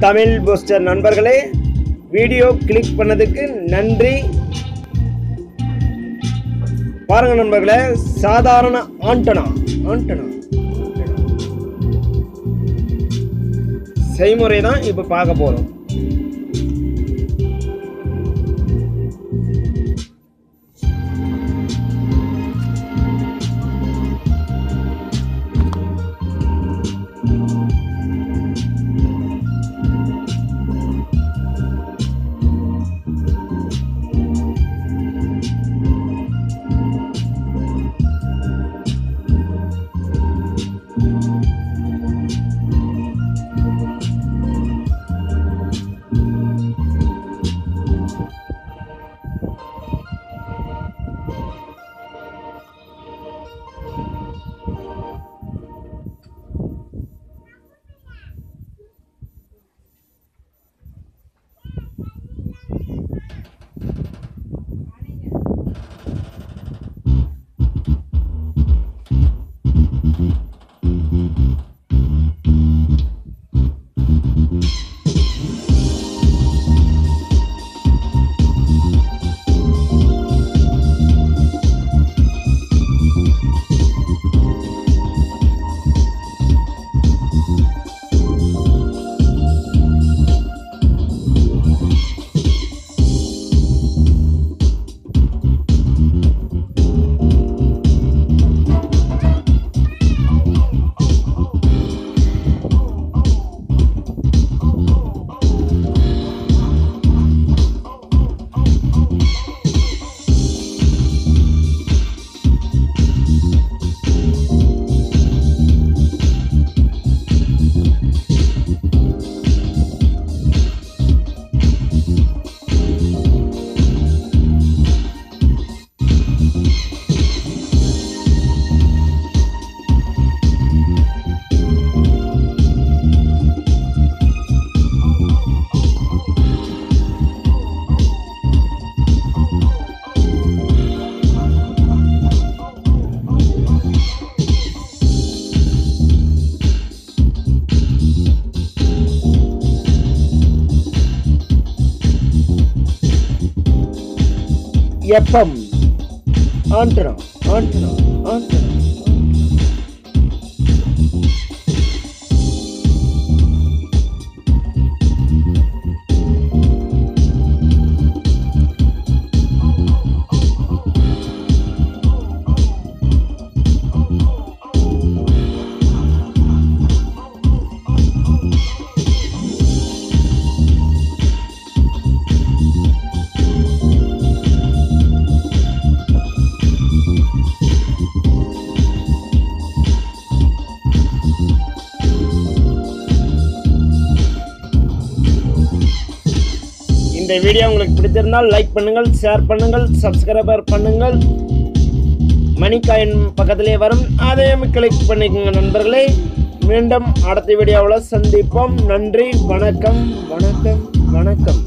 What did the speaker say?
Tamil booster நண்பர்களே video click பண்ணதுக்கு நன்றி. பாருங்க நண்பர்களே சாதாரண ஆண்டனா. ஆண்டனா. செய்முறை தான் இப்போ பார்க்க போகிறோம் எப்பம் ஆண்டனா ஆண்டனா ஆண்டனா இந்த வீடியோ உங்களுக்கு பிடித்திருந்தால் லைக் பண்ணுங்கள் ஷேர் பண்ணுங்கள் சப்ஸ்கிரைபர் பண்ணுங்கள். மணிக்காயின் பக்கத்திலே வரும் அதையும் கிளிக் பண்ணிக்கோங்க நண்பர்களே. மீண்டும் அடுத்த வீடியோவில் சந்திப்போம். நன்றி வணக்கம் வணக்கம் வணக்கம்.